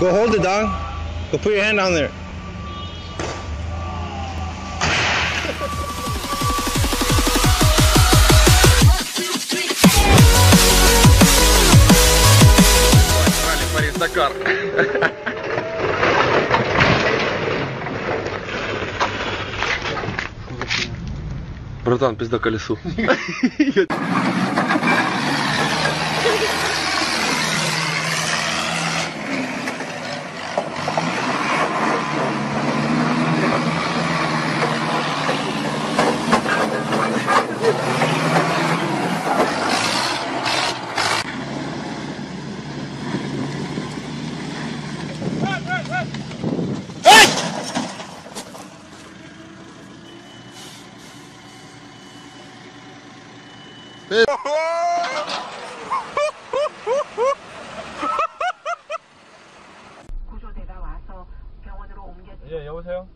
Go hold it, dog. Go put your hand down there. Дакар. Братан, пизда колесу. 구조대가 와서 병원으로 옮겼. 예, 여보세요?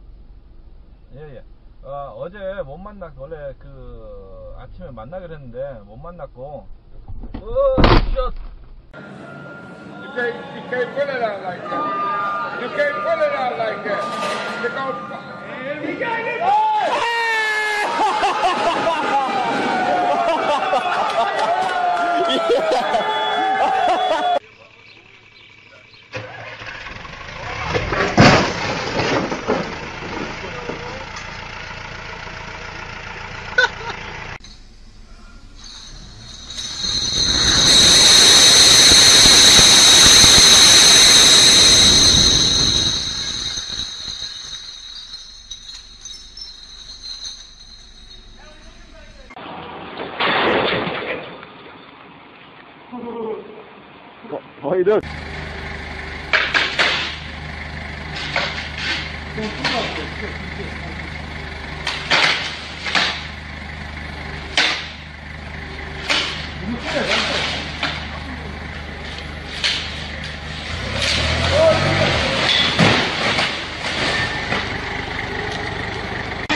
예, 예. 어, 어제 못 만났, 원래 그, 아침에 만나기로 했는데, 못 만났고, 어, 샷! You can't, you can't put it out like that. You can't put it out like that. Because he got it.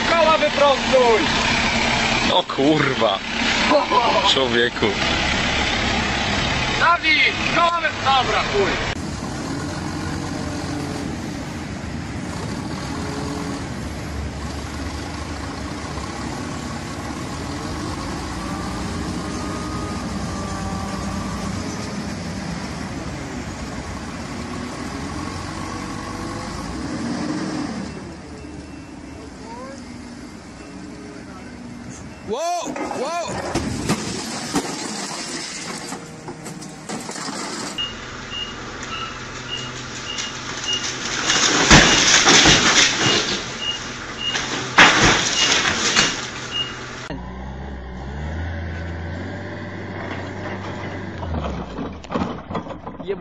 Koła wyprąsuj! O kurwa. Człowieku. Dawid! Koła abra foi. Whoa! Whoa! Iya,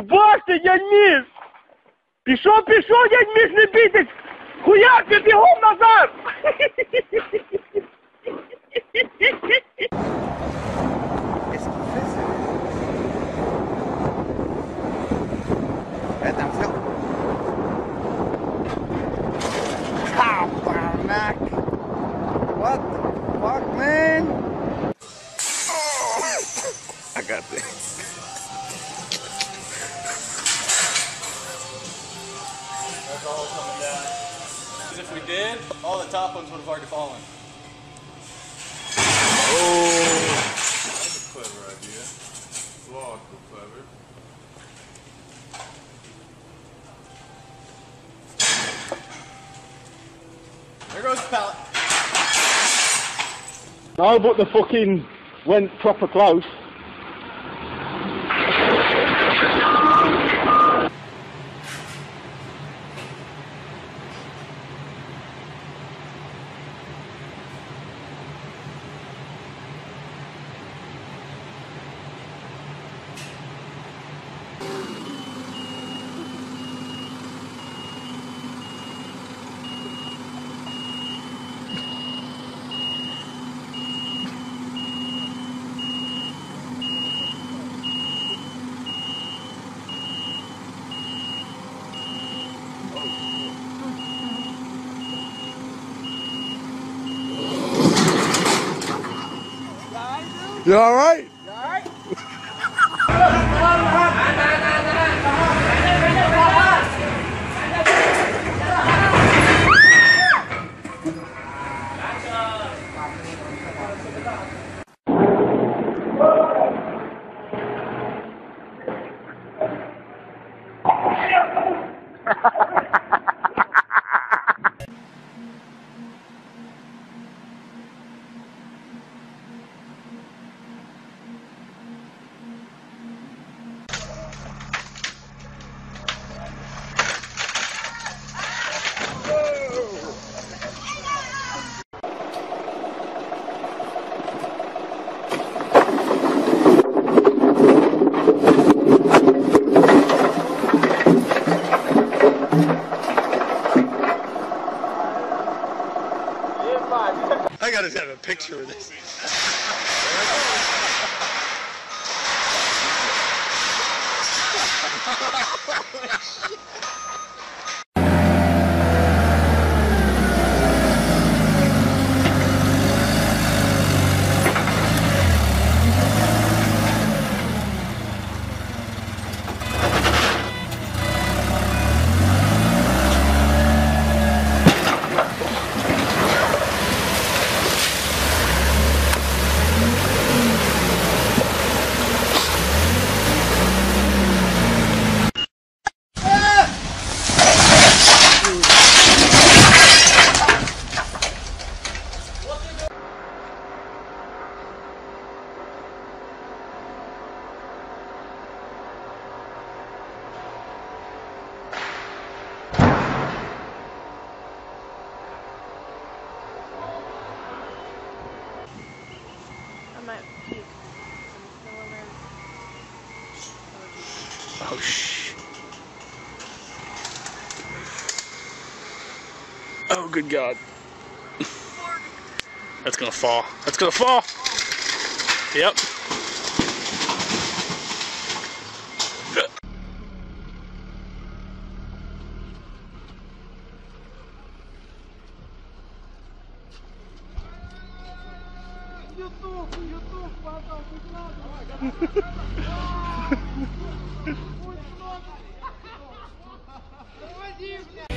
бійте, дядь Міш! Пішов, пішов, дядь Міш, не бійтесь! Хуяк, ти бігом назад! Это все. did, all the top ones would have already fallen. Oh. That's a clever idea. Flawed, but clever. There goes the pallet. No, but the fucking went proper close. You all right? I picture of this. Oh, good God. That's gonna fall. That's gonna fall! Yep.